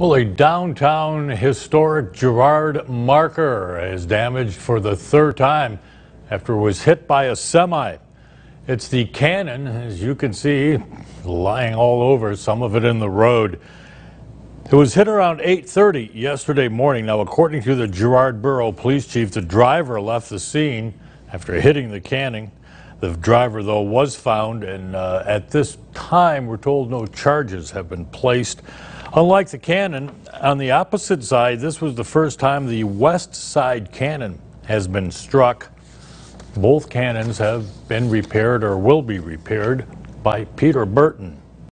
Well, a downtown historic Girard marker is damaged for the third time after it was hit by a semi. It's the cannon, as you can see, lying all over, some of it in the road. It was hit around 8.30 yesterday morning. Now, according to the Girard Borough Police Chief, the driver left the scene after hitting the cannon. The driver, though, was found, and uh, at this time, we're told no charges have been placed. Unlike the cannon, on the opposite side, this was the first time the west side cannon has been struck. Both cannons have been repaired or will be repaired by Peter Burton.